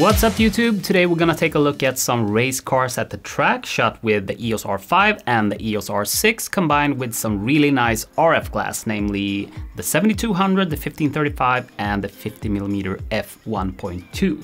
What's up YouTube? Today we're gonna take a look at some race cars at the track shot with the EOS R5 and the EOS R6 combined with some really nice RF glass, namely the 70-200, the 15-35 and the 50mm f1.2.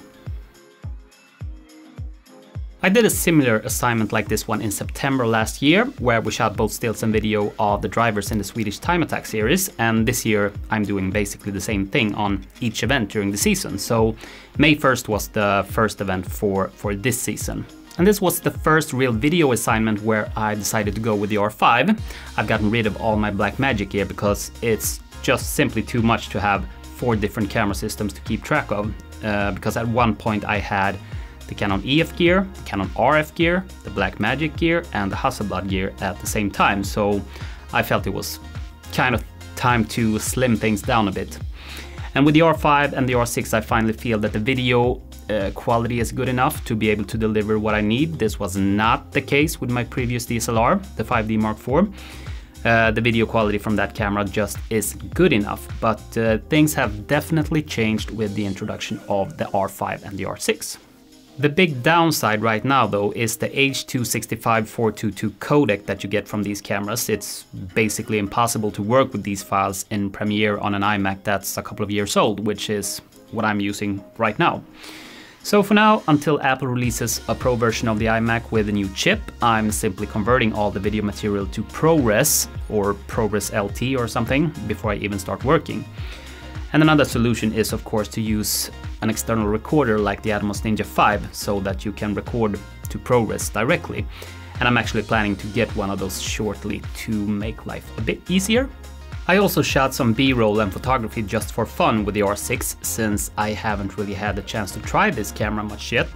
I did a similar assignment like this one in September last year, where we shot both stills and video of the drivers in the Swedish Time Attack series, and this year I'm doing basically the same thing on each event during the season. So May 1st was the first event for, for this season. And this was the first real video assignment where I decided to go with the R5. I've gotten rid of all my Blackmagic gear because it's just simply too much to have four different camera systems to keep track of. Uh, because at one point I had the Canon EF gear, the Canon RF gear, the Blackmagic gear, and the Hasselblad gear at the same time. So I felt it was kind of time to slim things down a bit. And with the R5 and the R6, I finally feel that the video uh, quality is good enough to be able to deliver what I need. This was not the case with my previous DSLR, the 5D Mark IV. Uh, the video quality from that camera just is good enough, but uh, things have definitely changed with the introduction of the R5 and the R6. The big downside right now though is the H.265-422 codec that you get from these cameras. It's basically impossible to work with these files in Premiere on an iMac that's a couple of years old, which is what I'm using right now. So for now, until Apple releases a Pro version of the iMac with a new chip, I'm simply converting all the video material to ProRes or ProRes LT or something before I even start working. And another solution is of course to use an external recorder like the Atomos Ninja 5 so that you can record to ProRes directly. And I'm actually planning to get one of those shortly to make life a bit easier. I also shot some B-roll and photography just for fun with the R6 since I haven't really had the chance to try this camera much yet.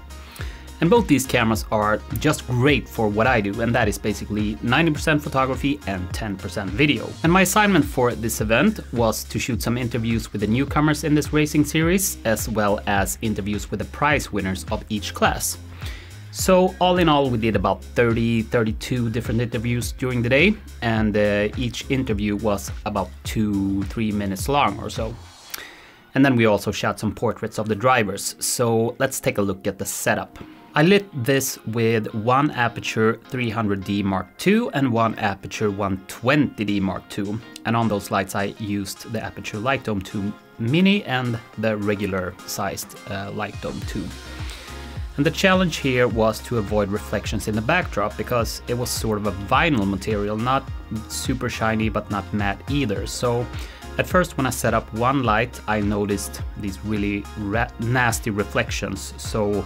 And both these cameras are just great for what I do, and that is basically 90% photography and 10% video. And my assignment for this event was to shoot some interviews with the newcomers in this racing series, as well as interviews with the prize winners of each class. So all in all, we did about 30, 32 different interviews during the day, and uh, each interview was about two, three minutes long or so. And then we also shot some portraits of the drivers, so let's take a look at the setup. I lit this with one Aputure 300D Mark II and one Aputure 120D Mark II. And on those lights I used the Aputure Light Dome 2 Mini and the regular sized uh, Light Dome 2. And the challenge here was to avoid reflections in the backdrop because it was sort of a vinyl material, not super shiny but not matte either. So at first when I set up one light I noticed these really nasty reflections. So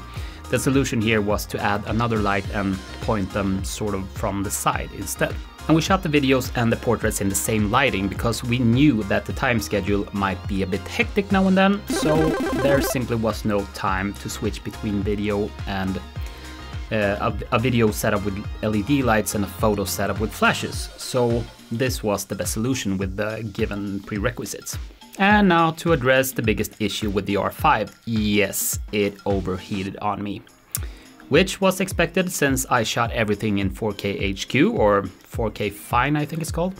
the solution here was to add another light and point them sort of from the side instead. And we shot the videos and the portraits in the same lighting because we knew that the time schedule might be a bit hectic now and then, so there simply was no time to switch between video and uh, a, a, video setup with LED lights and a photo setup with flashes. So this was the best solution with the given prerequisites. And now to address the biggest issue with the R5. Yes, it overheated on me. Which was expected since I shot everything in 4K HQ or 4K Fine I think it's called.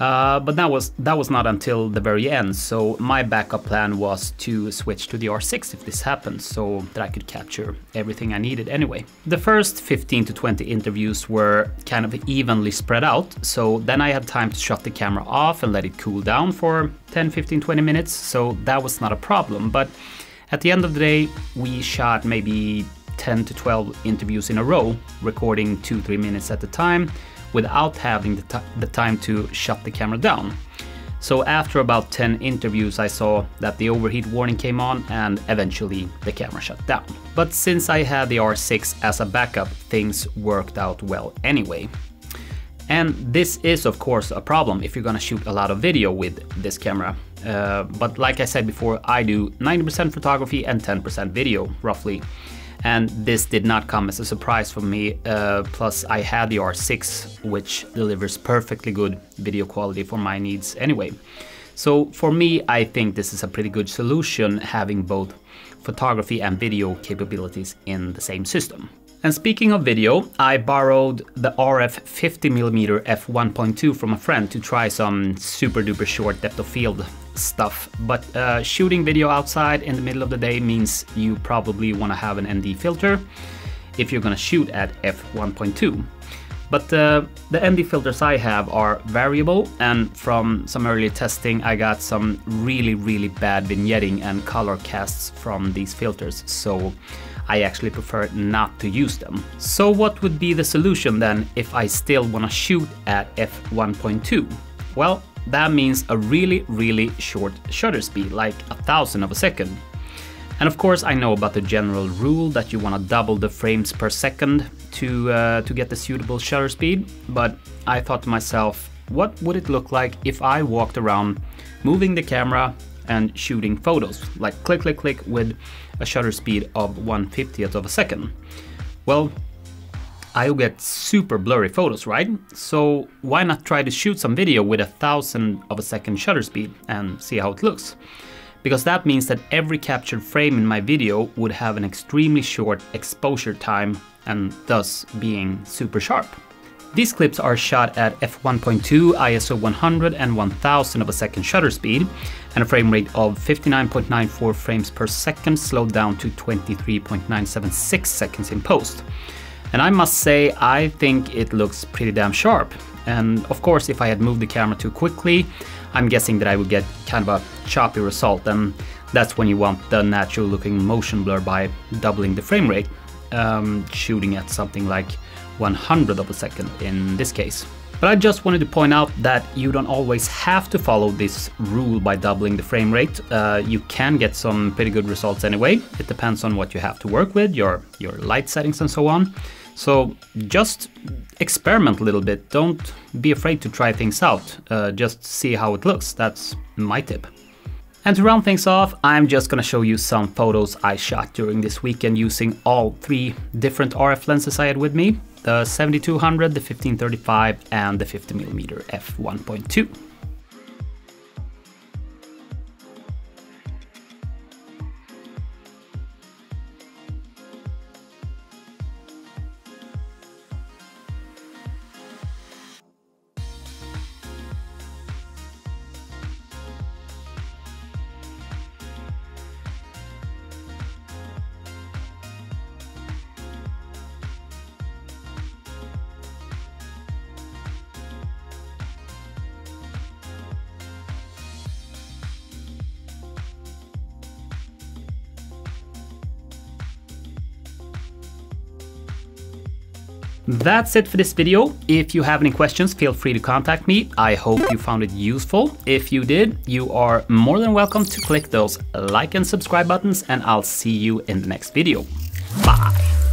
Uh, but that was that was not until the very end, so my backup plan was to switch to the R6 if this happened, so that I could capture everything I needed anyway. The first 15 to 20 interviews were kind of evenly spread out, so then I had time to shut the camera off and let it cool down for 10, 15, 20 minutes, so that was not a problem. But at the end of the day, we shot maybe 10 to 12 interviews in a row, recording 2-3 minutes at a time, without having the, the time to shut the camera down. So after about 10 interviews I saw that the overheat warning came on and eventually the camera shut down. But since I had the R6 as a backup, things worked out well anyway. And this is of course a problem if you're gonna shoot a lot of video with this camera. Uh, but like I said before, I do 90% photography and 10% video, roughly and this did not come as a surprise for me. Uh, plus, I had the R6, which delivers perfectly good video quality for my needs anyway. So for me, I think this is a pretty good solution having both photography and video capabilities in the same system. And speaking of video, I borrowed the RF 50mm f1.2 from a friend to try some super duper short depth of field stuff, but uh, shooting video outside in the middle of the day means you probably want to have an ND filter if you're going to shoot at f1.2. But uh, the ND filters I have are variable and from some early testing I got some really really bad vignetting and color casts from these filters so I actually prefer not to use them. So what would be the solution then if I still want to shoot at f1.2? Well, that means a really really short shutter speed, like a thousand of a second. And of course I know about the general rule that you want to double the frames per second to, uh, to get the suitable shutter speed, but I thought to myself, what would it look like if I walked around moving the camera and shooting photos, like click click click with a shutter speed of 150th of a second? Well, I'll get super blurry photos, right? So why not try to shoot some video with a thousand of a second shutter speed and see how it looks? because that means that every captured frame in my video would have an extremely short exposure time and thus being super sharp. These clips are shot at f1.2, ISO 100 and 1000 of a second shutter speed and a frame rate of 59.94 frames per second slowed down to 23.976 seconds in post. And I must say, I think it looks pretty damn sharp. And of course, if I had moved the camera too quickly, I'm guessing that I would get kind of a choppy result and that's when you want the natural looking motion blur by doubling the frame rate, um, shooting at something like 100 of a second in this case. But I just wanted to point out that you don't always have to follow this rule by doubling the frame rate. Uh, you can get some pretty good results anyway. It depends on what you have to work with, your, your light settings and so on. So just experiment a little bit. Don't be afraid to try things out. Uh, just see how it looks. That's my tip. And to round things off, I'm just gonna show you some photos I shot during this weekend using all three different RF lenses I had with me. The 70-200, the 15-35 and the 50mm f1.2. That's it for this video. If you have any questions, feel free to contact me. I hope you found it useful. If you did, you are more than welcome to click those like and subscribe buttons and I'll see you in the next video. Bye!